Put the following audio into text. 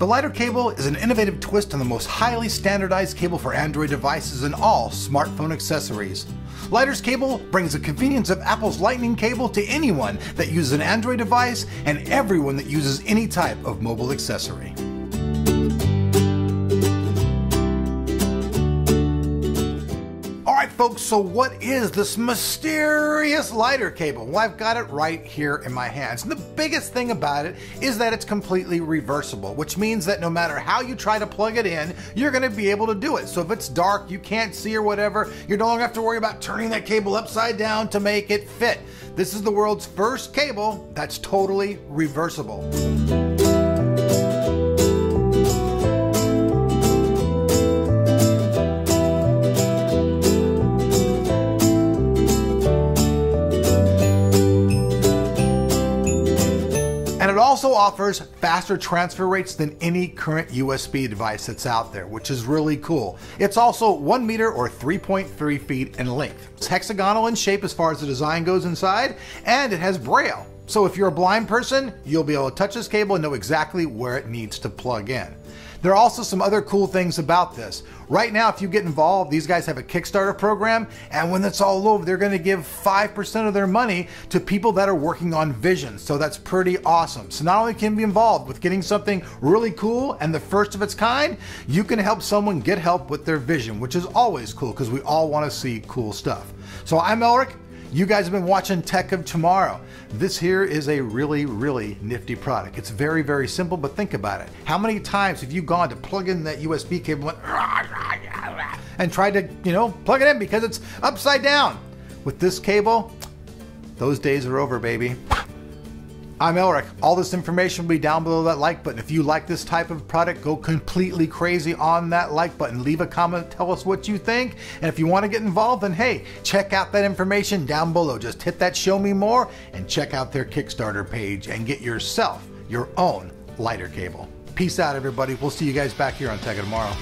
The lighter cable is an innovative twist on the most highly standardized cable for Android devices and all smartphone accessories. Lighter's cable brings the convenience of Apple's Lightning cable to anyone that uses an Android device and everyone that uses any type of mobile accessory. Folks, so what is this mysterious lighter cable? Well, I've got it right here in my hands. And the biggest thing about it is that it's completely reversible, which means that no matter how you try to plug it in, you're gonna be able to do it. So if it's dark, you can't see or whatever, you longer have to worry about turning that cable upside down to make it fit. This is the world's first cable that's totally reversible. Also offers faster transfer rates than any current USB device that's out there, which is really cool. It's also 1 meter or 3.3 feet in length. It's hexagonal in shape as far as the design goes inside, and it has braille. So if you're a blind person, you'll be able to touch this cable and know exactly where it needs to plug in. There are also some other cool things about this. Right now, if you get involved, these guys have a Kickstarter program, and when it's all over, they're going to give 5% of their money to people that are working on vision. So that's pretty awesome. So not only can you be involved with getting something really cool and the first of its kind, you can help someone get help with their vision, which is always cool because we all want to see cool stuff. So I'm Elric. You guys have been watching Tech of Tomorrow. This here is a really, really nifty product. It's very, very simple, but think about it. How many times have you gone to plug in that USB cable and tried to, you know, plug it in because it's upside down? With this cable, those days are over, baby. I'm Elric. All this information will be down below that like button. If you like this type of product, go completely crazy on that like button. Leave a comment, tell us what you think. And if you want to get involved, then hey, check out that information down below. Just hit that show me more and check out their Kickstarter page and get yourself your own lighter cable. Peace out, everybody. We'll see you guys back here on Tech tomorrow.